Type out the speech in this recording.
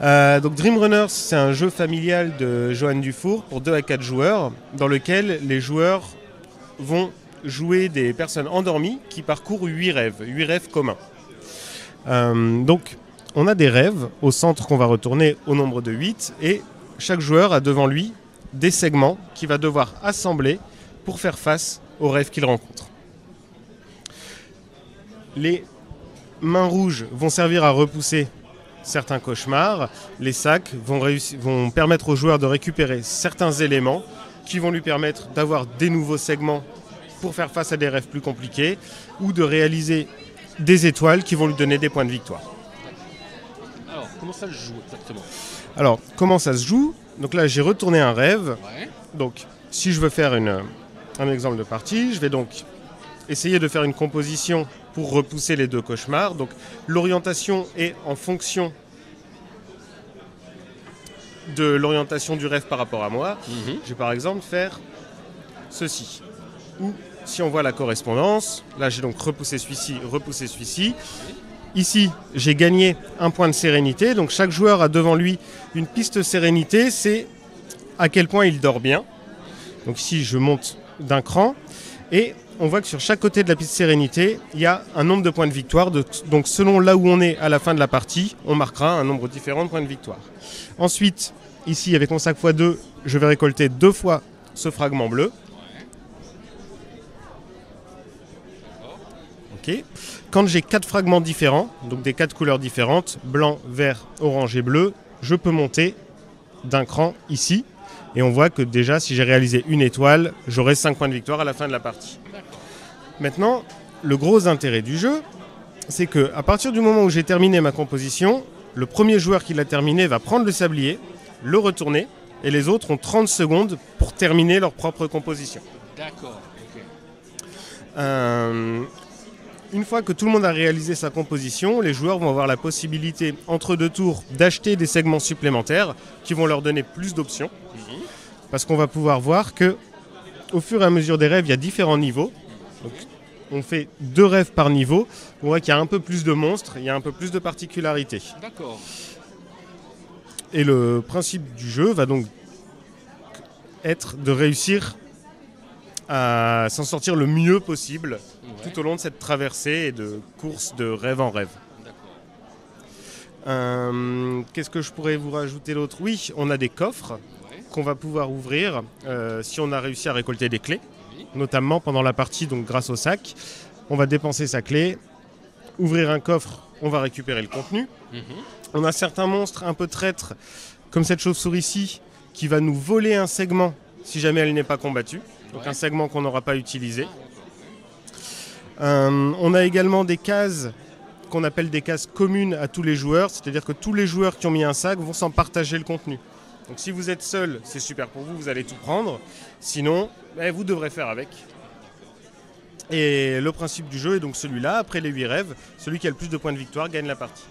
Euh, donc Dream Runners, c'est un jeu familial de Johan Dufour pour 2 à 4 joueurs, dans lequel les joueurs vont jouer des personnes endormies qui parcourent 8 rêves, 8 rêves communs. Euh, donc on a des rêves au centre qu'on va retourner au nombre de 8 et chaque joueur a devant lui des segments qu'il va devoir assembler pour faire face aux rêves qu'il rencontre. Les mains rouges vont servir à repousser certains cauchemars. Les sacs vont, réussir- vont permettre aux joueurs de récupérer certains éléments qui vont lui permettre d'avoir des nouveaux segments pour faire face à des rêves plus compliqués ou de réaliser des étoiles qui vont lui donner des points de victoire. Alors, comment ça se joue exactement? Alors, comment ça se joue? Donc là, j'ai retourné un rêve. Ouais. Donc, si je veux faire une- un exemple de partie, je vais donc essayer de faire une composition pour repousser les deux cauchemars. Donc, l'orientation est en fonction de l'orientation du rêve par rapport à moi. Mhm. Je vais par exemple faire ceci. Ou si on voit la correspondance, là j'ai donc repoussé celui-ci, repoussé celui-ci. Ici, j'ai gagné un point de sérénité. Donc chaque joueur a devant lui une piste sérénité. C'est à quel point il dort bien. Donc ici, je monte d'un cran. Et on voit que sur chaque côté de la piste sérénité, il y a un nombre de points de victoire. Donc selon là où on est à la fin de la partie, on marquera un nombre différent de points de victoire. Ensuite, ici, avec mon sac x2, je vais récolter deux fois ce fragment bleu. Quand j'ai quatre fragments différents, donc des quatre couleurs différentes, blanc, vert, orange et bleu, je peux monter d'un cran ici. Et on voit que déjà, si j'ai réalisé une étoile, j'aurai 5 points de victoire à la fin de la partie. Maintenant, le gros intérêt du jeu, c'est que à partir du moment où j'ai terminé ma composition, le premier joueur qui l'a terminé va prendre le sablier, le retourner, et les autres ont 30 secondes pour terminer leur propre composition. D'accord. ok. Euh, une fois que tout le monde a réalisé sa composition, les joueurs vont avoir la possibilité, entre deux tours, d'acheter des segments supplémentaires qui vont leur donner plus d'options. Mhm. Parce qu'on va pouvoir voir que, au fur et à mesure des rêves, il y a différents niveaux. Donc, on fait deux rêves par niveau. On voit qu'il y a un peu plus de monstres, il y a un peu plus de particularités. D'accord. Et le principe du jeu va donc être de réussir à s'en sortir le mieux possible Ouais. tout au long de cette traversée et de course de rêve en rêve. D'accord. Euh, Qu'est-ce que je pourrais vous rajouter d'autre? Oui, on a des coffres. Qu'on va pouvoir ouvrir euh, si on a réussi à récolter des clés, notamment pendant la partie, donc grâce au sac. On va dépenser sa clé, ouvrir un coffre, on va récupérer le contenu. Mhm. On a certains monstres un peu traîtres, comme cette chauve-souris ici, qui va nous voler un segment si jamais elle n'est pas combattue. Donc Ouais. un segment qu'on n'aura pas utilisé. Euh, on a également des cases qu'on appelle des cases communes à tous les joueurs, c'est-à-dire que tous les joueurs qui ont mis un sac vont s'en partager le contenu. Donc si vous êtes seul, c'est super pour vous, vous allez tout prendre. Sinon, eh, vous devrez faire avec. Et le principe du jeu est donc celui-là, après les 8 rêves, celui qui a le plus de points de victoire gagne la partie.